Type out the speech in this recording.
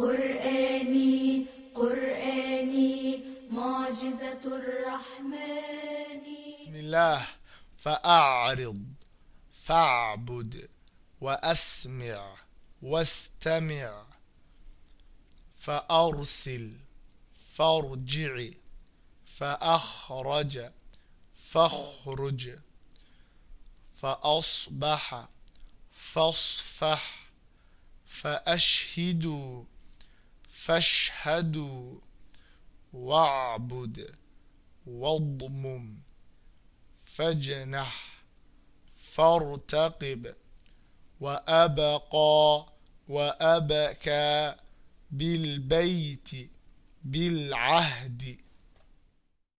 قرآني قرآني معجزة الرحمن. بسم الله. فأعرض فاعبد وأسمع واستمع. فأرسل فارجع فأخرج فاخرج. فأصبح فاصفح فأشهدوا فاشهدوا واعبد واضمم فاجنح فارتقب وأبقى وأبكى بالبيت بالعهد